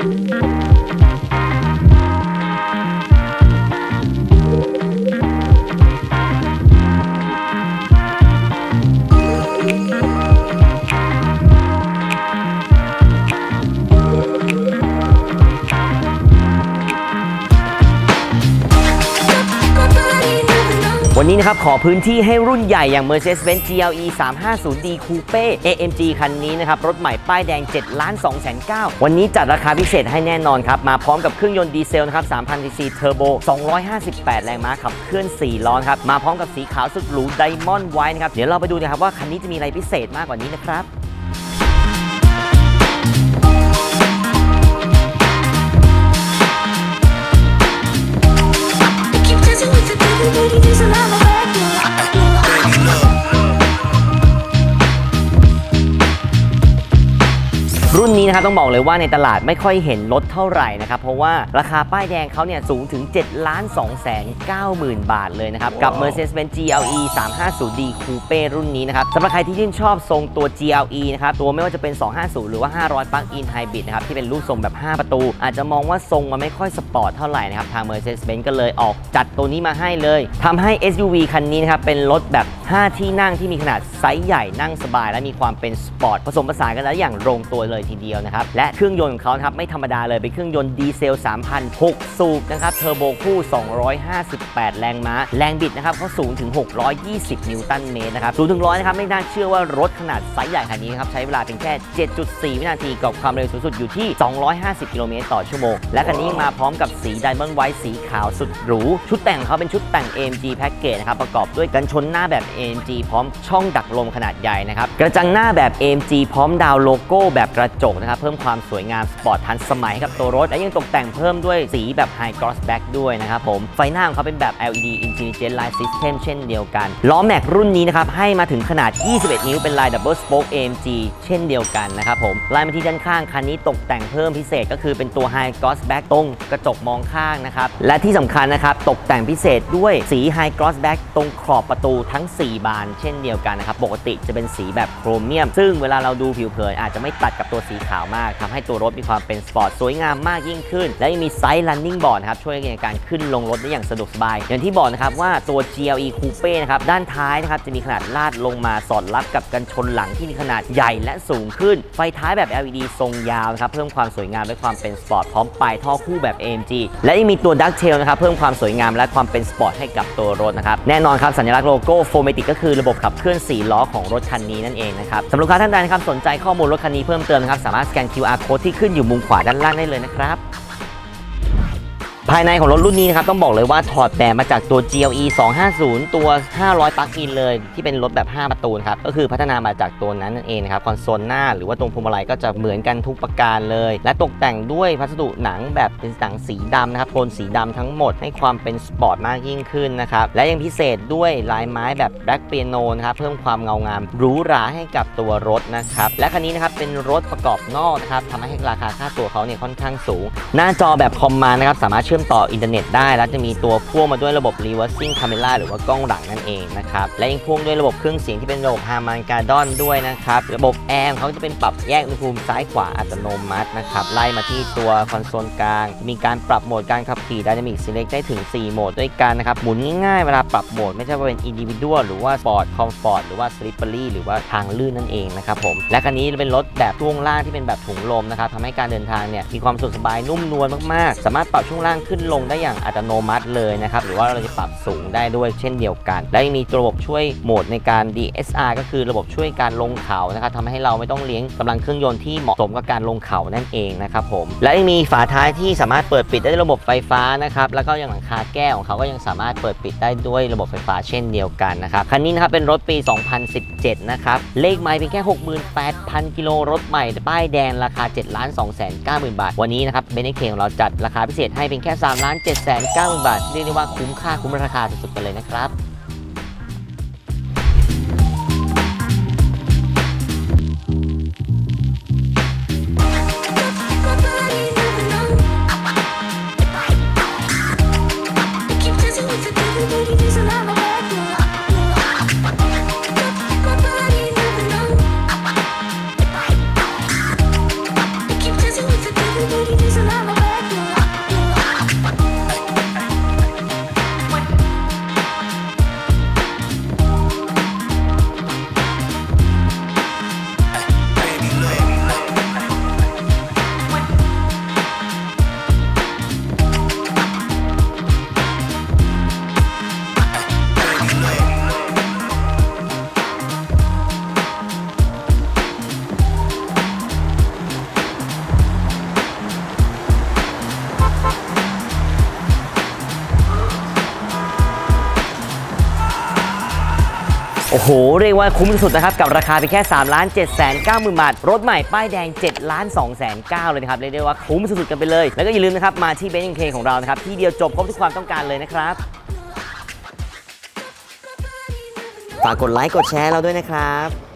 Thank you. นี้นะครับขอพื้นที่ให้รุ่นใหญ่อย่าง Mercedes-Benz GLE 350D Coupe AMG คันนี้นะครับรถใหม่ป้ายแดง7ล้าน2แสน9วันนี้จัดราคาพิเศษให้แน่นอนครับ มาพร้อมกับเครื่องยนต์ดีเซลนะครับ3,000 cc Turbo 258 แรงม้าขับเคลื่อน 4 ล้อครับ มาพร้อมกับสีขาวสุดหรูไดมอนด์ไวท์นะครับ เดี๋ยวเราไปดูนะครับว่าคันนี้จะมีอะไรพิเศษมากกว่านี้นะครับ รุ่นนี้นะครับต้องบอกเลยว่าในตลาดไม่ค่อยเห็นรถเท่าไหร่นะครับเพราะว่าราคาป้ายแดงเขาเนี่ยสูงถึง7ล้าน2แสน9หมื่นบาทเลยนะครับ กับ Mercedes-Benz GLE 350D Coupe รุ่นนี้นะครับสำหรับใครที่ชื่นชอบทรงตัว GLE นะครับตัวไม่ว่าจะเป็น 250 หรือว่า 500 Plug-in Hybrid นะครับที่เป็นรูปทรงแบบ 5 ประตู อาจจะมองว่าทรงมันไม่ค่อยสปอร์ตเท่าไหร่นะครับทาง Mercedes-Benz ก็เลยออกจัดตัวนี้มาให้เลยทำให้ SUV คันนี้นะครับเป็นรถแบบ 5 ที่นั่งที่มีขนาดไซส์ใหญ่นั่งสบาย และมีความเป็นสปอร์ตผสมผสานกันแล้วอย่างลงตัวเลยทีเดียวนะครับ และเครื่องยนต์ของเขาครับไม่ธรรมดาเลย เป็นเครื่องยนต์ดีเซล3,000 6 สูบนะครับ เทอร์โบคู่ 258 แรงม้า แรงบิดนะครับเขาสูงถึง 620 นิวตันเมตรนะครับศูนย์ถึงร้อยนะครับ ไม่น่าเชื่อว่ารถขนาดไซส์ใหญ่ขนาดนี้นครับ ใช้เวลาเพียงแค่ 7.4 วินาทีกับความเร็วสูงสุดอยู่ที่ 250 กิโลเมตรต่อชั่วโมง และคันนี้มาพร้อมกับสี Diamond White สีขาวสุดหรู ชุดแต่งของเขาเป็นชุดแต่ง AMG Package นะครับ ประกอบด้วยกันชนหน้าแบบ AMG พร้อมช่องดักลมขนาดใหญ่นะครับ กระจังหน้าแบบ AMG พร้อมดาวโลโก้แบบกระจกนะครับเพิ่มความสวยงามสปอร์ตทันสมัยให้กับตัวรถ และยังตกแต่งเพิ่มด้วยสีแบบ High Gloss Black ด้วยนะครับผม ไฟหน้าของเขาเป็นแบบ LED Intelligent Light System เช่นเดียวกัน ล้อแม็กรุ่นนี้นะครับให้มาถึงขนาด 21 นิ้วเป็นลาย Double Spoke AMG เช่นเดียวกันนะครับผมลายมาที่ด้านข้างคันนี้ตกแต่งเพิ่มพิเศษก็คือเป็นตัว High Gloss Black ตรงกระจกมองข้างนะครับและที่สำคัญนะครับตกแต่งพิเศษด้วยสี High Gloss Black ตรงขอบประตูทั้ง 4 บาน เช่นเดียวกันนะครับปกติจะเป็นสีแบบโครเมียม ซึ่งเวลาเราดูผิวเผินอาจจะไม่ตัดกับตัวสีขาวมากทำให้ตัวรถมีความเป็นสปอร์ตสวยงามมากยิ่งขึ้น และยังมี side running board นะครับช่วยในการขึ้นลงรถได้อย่างสะดวกสบาย อย่างที่บอกนะครับว่าตัว GLE Coupe นะครับด้านท้ายนะครับจะมีขนาดลาดลงมาสอดรับกับกันชนหลังที่มีขนาดใหญ่และสูงขึ้น ไฟท้ายแบบ LED ทรงยาวนะครับเพิ่มความสวยงามและความเป็นสปอร์ตพร้อมปลายท่อคู่แบบ AMG และยังมีตัว Duck Tail นะครับเพิ่มความสวยงามและความเป็นสปอร์ตให้กับตัวรถนะครับแน่นอนครับสัญลักษณ์โลโก้ f o r m a t i c ก็คือระบบขับเคลื่อน4ล้อของรถคันนี้นั่นเองนะครับสำหรับลูกค้าท่านใดนะครับสนใจข้อมูลรถคันนี้เพิ่มเติมนะครับ สามารถสแกน QR code ที่ขึ้นอยู่มุมขวาด้านล่างได้เลยนะครับ ภายในของรถรุ่นนี้นะครับต้องบอกเลยว่าถอดแบบมาจากตัว GLE 250 ตัว 500 Plug-in เลย ที่เป็นรถแบบ 5 ประตูครับก็คือพัฒนามาจากตัวนั้นนั่นเองนะครับคอนโซลหน้า หรือว่าตรงพวงมาลัยก็จะเหมือนกันทุกประการเลย และตกแต่งด้วยวัสดุหนังแบบเป็นหนังสีดำนะครับโทนสีดำทั้งหมดให้ความเป็นสปอร์ตมากยิ่งขึ้นนะครับและยังพิเศษด้วยลายไม้แบบ Black Piano นะครับเพิ่มความเงางามหรูหราให้กับตัวรถนะครับและคันนี้นะครับเป็นรถประกอบนอกนะครับทำให้ราคาค่าตัวเขาเนี่ยค่อนข้างสูง หน้าจอแบบ COMAND นะครับสามารถเชื่อมต่ออินเทอร์เน็ตได้ แล้วจะมีตัวพ่วงมาด้วยระบบ reversing camera หรือว่ากล้องหลังนั่นเองนะครับ และยังพ่วงด้วยระบบเครื่องเสียงที่เป็นระบบ Harman Kardon ด้วยนะครับ ระบบแอร์เขาจะเป็นปรับแยกอุณหภูมิซ้ายขวาอัตโนมัตินะครับ ไล่มาที่ตัวคอนโซลกลาง มีการปรับโหมดการขับขี่ Dynamic Select ได้ถึง 4 โหมดด้วยกันนะครับ หมุนง่ายๆ เวลาปรับโหมดไม่ว่าจะเป็น Individual หรือว่า Sport Comfort หรือว่า Slippery หรือว่าทางลื่นนั่นเองนะครับผม และคันนี้เป็นรถแบบช่วงล่างที่เป็นแบบถุงลมนะครับทำให้การเดินทางเนี่ยมีความสะดวกสบายนุ่มนวลมากๆ สามารถปรับช่วงล่างขึ้นลงได้อย่างอัตโนมัติเลยนะครับ หรือว่าเราจะปรับสูงได้ด้วยเช่นเดียวกัน และยังมีระบบช่วยโหมดในการ DSR ก็คือระบบช่วยการลงเขานะครับทำให้เราไม่ต้องเลี้ยงกำลังเครื่องยนต์ที่เหมาะสมกับการลงเขานั่นเองนะครับผม และยังมีฝาท้ายที่สามารถเปิดปิดได้ระบบไฟฟ้านะครับ แล้วก็ย่างหลังคาแก้วของเขาก็ยังสามารถเปิดปิดได้ด้วยระบบไฟฟ้าเช่นเดียวกันนะครับ คันนี้นะครับเป็นรถปี 2017 นะครับ เลขไมล์เพียงแค่ 68,000 กิโลรถใหม่ ป้ายแดงราคา7 2 9 0 0 0 0 บาท วันนี้นะครับเบนเนเคของเราจัดราคาพิเศษให้เพียงแค่3 7 9 0 0 0 0บาทเรียกได้ว่าคุ้มค่าคุ้มราคาสุดๆไปเลยนะครับ โอ้โห เรียกว่าคุ้มสุดนะครับ กับราคาเพียงแค่3ล้าน7 9 0 0 0 0บาท รถใหม่ป้ายแดง7ล้าน2 9 0 0เลยนะครับ เรียกได้ว่าคุ้มสุดๆกันไปเลย แล้วก็อย่าลืมนะครับ มาที่เบนซ์เคของเรานะครับ ที่เดียวจบครบทุกความต้องการเลยนะครับฝากกดไลค์กดแชร์เราด้วยนะครับ